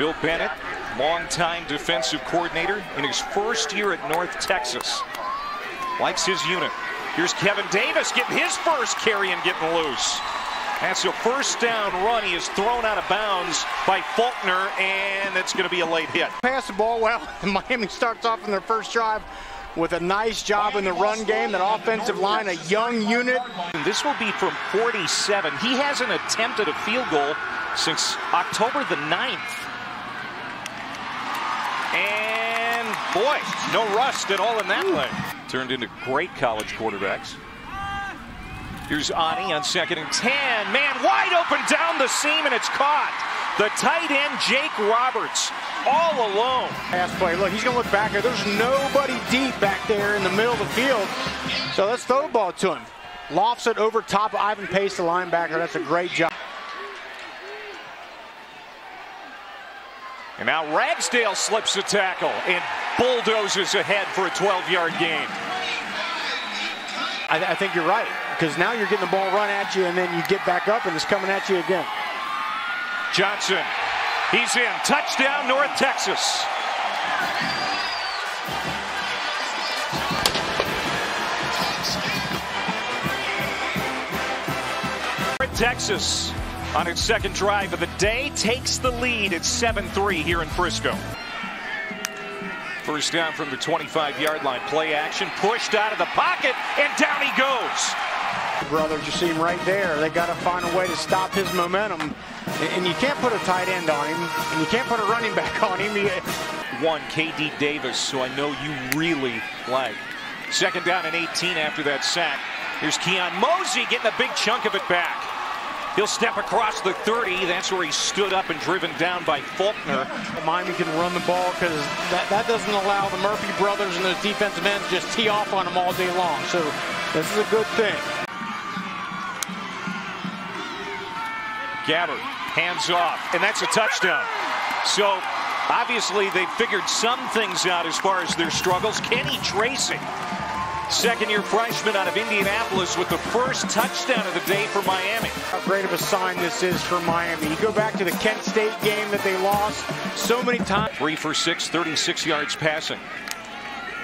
Phil Bennett, longtime defensive coordinator in his first year at North Texas. Likes his unit. Here's Kevin Davis getting his first carry and getting loose. That's a first down run. He is thrown out of bounds by Faulkner, and it's going to be a late hit. Pass the ball well. Miami starts off in their first drive with a nice job in the run game. That offensive line, a young unit. This will be from 47. He hasn't attempted a field goal since October the 9th. And boy, no rust at all in that leg. Turned into great college quarterbacks. Here's Aune on second and 10. Man, wide open down the seam, and it's caught. The tight end, Jake Roberts, all alone. Pass play. Look, he's going to look back there. There's nobody deep back there in the middle of the field. So let's throw the ball to him. Lofts it over top of Ivan Pace, the linebacker. That's a great job. And now Ragsdale slips the tackle and bulldozes ahead for a 12-yard gain. I, I think you're right because now you're getting the ball run at you and then you get back up and it's coming at you again. Johnson, he's in. Touchdown, North Texas. North Texas on its second drive of the day takes the lead at 7-3 here in Frisco. First down from the 25-yard line. Play action, pushed out of the pocket, and down he goes. Brothers, you see him right there. They got to find a way to stop his momentum. And you can't put a tight end on him, and you can't put a running back on him. One, KD Davis, who I know you really like. Second down and 18 after that sack. Here's Keyon Mozee getting a big chunk of it back. He'll step across the 30. That's where he stood up and driven down by Faulkner. Miami can run the ball because that, that doesn't allow the Murphy brothers and those defensive ends just tee off on them all day long. So this is a good thing. Gabbert, hands off, and that's a touchdown. So obviously they figured some things out as far as their struggles. Kenny Tracy Second-year freshman out of Indianapolis with the first touchdown of the day for Miami. How great of a sign this is for Miami. You go back to the Kent State game that they lost so many times. Three for six, 36 yards passing.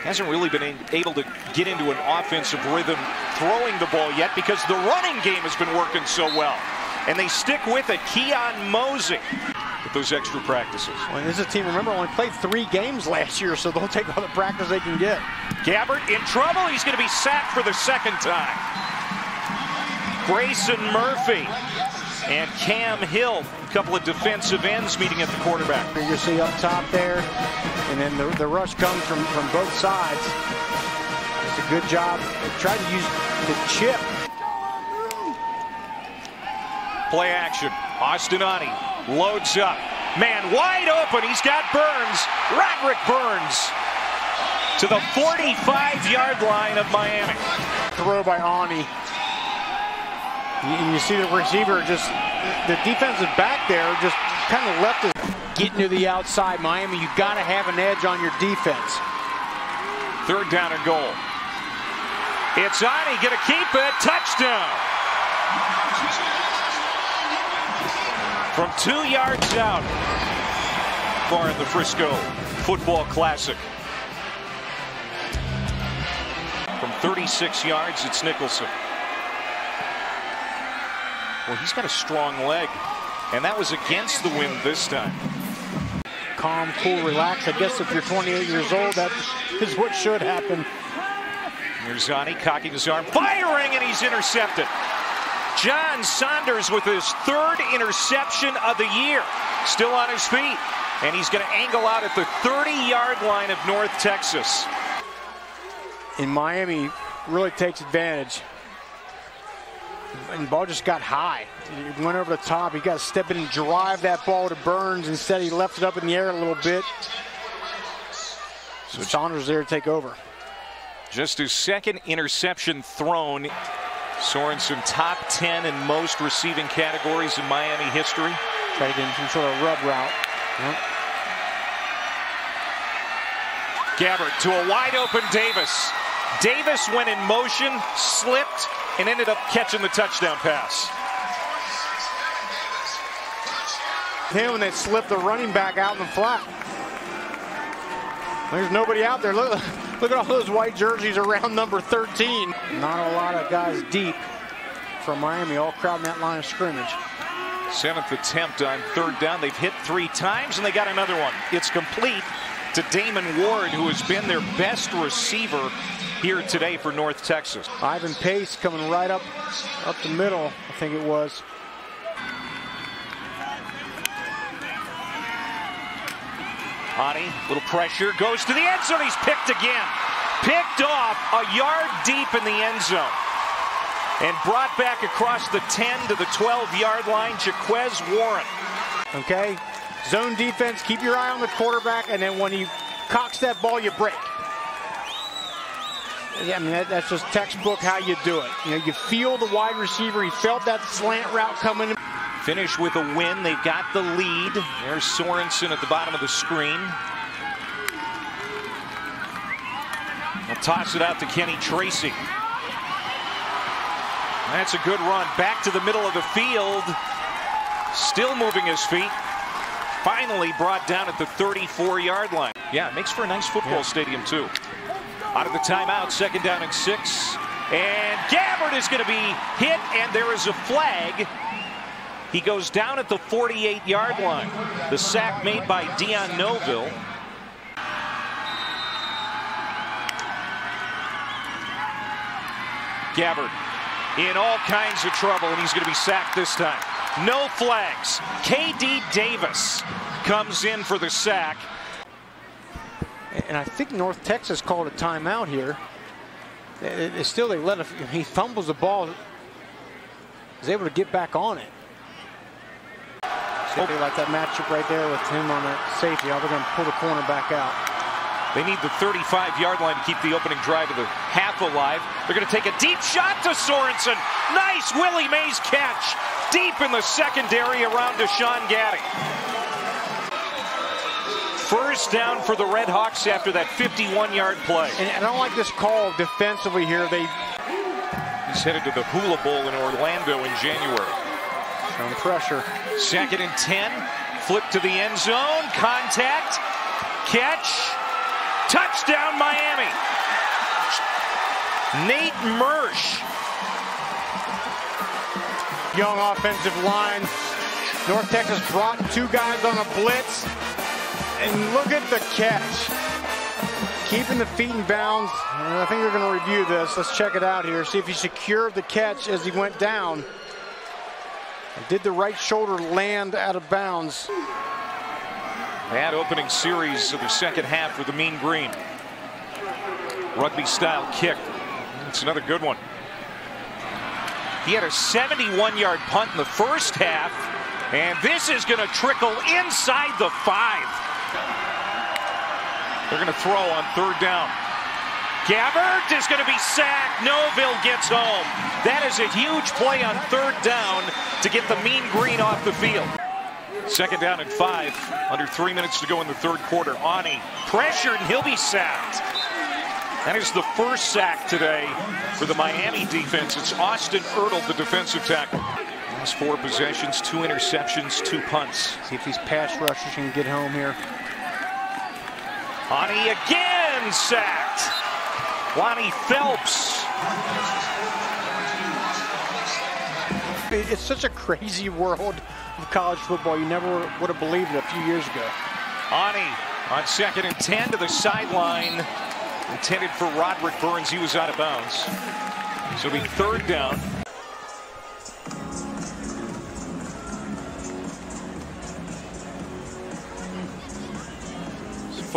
Hasn't really been able to get into an offensive rhythm throwing the ball yet because the running game has been working so well. And they stick with it. Keyon Mozee with those extra practices. Well, this is a team, remember, only played three games last year, so they'll take all the practice they can get. Gabbert in trouble. He's going to be sacked for the second time. Grayson Murphy and Cam Hill, a couple of defensive ends meeting at the quarterback. You see up top there, and then the, the rush comes from, from both sides. It's a good job. They tried to use the chip. Play action. Austin Aune loads up. Man wide open. He's got Burns. Roderick Burns to the 45-yard line of Miami. Throw by Aune. You, you see the receiver just, the defensive back there just kind of left it getting to the outside. Miami, you got to have an edge on your defense. Third down and goal. It's Aune, gonna keep it, touchdown. from two yards out far in the Frisco Football Classic. 36 yards, it's Nicholson. Well, he's got a strong leg, and that was against the wind this time. Calm, cool, relaxed. I guess if you're 28 years old, that is what should happen. Here's Aune cocking his arm, firing, and he's intercepted. John Saunders with his third interception of the year. Still on his feet. And he's going to angle out at the 30-yard line of North Texas. In Miami, really takes advantage. And the ball just got high. He went over the top. He got to step in and drive that ball to Burns. Instead, he left it up in the air a little bit. So Saunders there to take over. Just his second interception thrown Sorenson top 10 in most receiving categories in Miami history. Try to get some sort of rub route. Yep. Gabbert to a wide open Davis. Davis went in motion, slipped, and ended up catching the touchdown pass. him and they slip the running back out in the flat. There's nobody out there. Look, look at all those white jerseys around number 13. Not a lot of guys deep from Miami, all crowding that line of scrimmage. Seventh attempt on third down. They've hit three times and they got another one. It's complete to Damon Ward, who has been their best receiver here today for North Texas. Ivan Pace coming right up up the middle, I think it was. Aune, little pressure, goes to the end zone. He's picked again. Picked off a yard deep in the end zone. And brought back across the 10 to the 12 yard line, Jaquez Warren. Okay, zone defense, keep your eye on the quarterback, and then when he cocks that ball, you break. Yeah, I mean, that, that's just textbook how you do it. You know, you feel the wide receiver, he felt that slant route coming. Finish with a win. They've got the lead. There's Sorenson at the bottom of the screen. They'll toss it out to Kenny Tracy. That's a good run. Back to the middle of the field. Still moving his feet. Finally brought down at the 34-yard line. Yeah, it makes for a nice football yeah. stadium, too. Out of the timeout, second down and six. And Gabbert is going to be hit, and there is a flag. He goes down at the 48-yard line. The sack made by Dion Novil. Gabbert in all kinds of trouble, and he's going to be sacked this time. No flags. K.D. Davis comes in for the sack. And I think North Texas called a timeout here. It, still, they let him, he fumbles the ball, is able to get back on it. See like that matchup right there with him on that safety. How they're going to pull the corner back out. They need the 35-yard line to keep the opening drive of the half alive. They're going to take a deep shot to Sorenson. Nice Willie Mays catch. Deep in the secondary around Deshaun Gaddy. First down for the Red Hawks after that 51-yard play. And I don't like this call defensively here. They He's headed to the Hula Bowl in Orlando in January. Some pressure. Second and 10. Flip to the end zone. Contact. Catch. Touchdown, Miami. Nate Mersch. Young offensive line. North Texas brought two guys on a blitz. And look at the catch. Keeping the feet in bounds. I think we're going to review this. Let's check it out here. See if he secured the catch as he went down. Did the right shoulder land out of bounds? That opening series of the second half with the Mean Green. Rugby style kick. It's another good one. He had a 71 yard punt in the first half, and this is going to trickle inside the five. They're going to throw on third down. Gabbert is going to be sacked. Novil gets home. That is a huge play on third down to get the Mean Green off the field. Second down and five. Under three minutes to go in the third quarter. Aune pressured, and he'll be sacked. That is the first sack today for the Miami defense. It's Austin Ertl, the defensive tackle. Last four possessions, two interceptions, two punts. See if these pass rushers can get home here. Aune again sacked. Lonnie Phelps. It's such a crazy world of college football. You never would have believed it a few years ago. Aune on second and 10 to the sideline. Intended for Roderick Burns. He was out of bounds. So it'll be third down.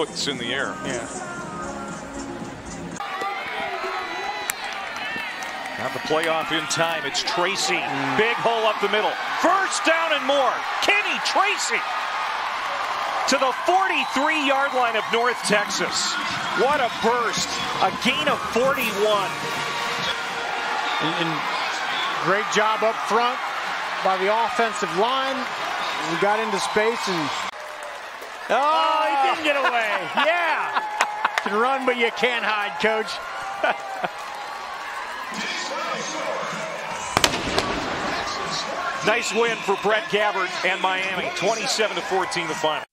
Foot's in the air. Yeah. Not the playoff in time. It's Tracy. Mm. Big hole up the middle. First down and more. Kenny Tracy to the 43-yard line of North Texas. What a burst. A gain of 41. And, and great job up front by the offensive line. We got into space and... Oh, he didn't get away. yeah. You can run, but you can't hide, coach. Nice win for Brett Gabbert and Miami. 27 to 14 the final.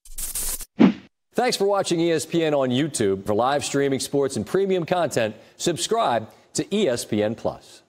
Thanks for watching ESPN on YouTube. For live streaming sports and premium content, subscribe to ESPN Plus.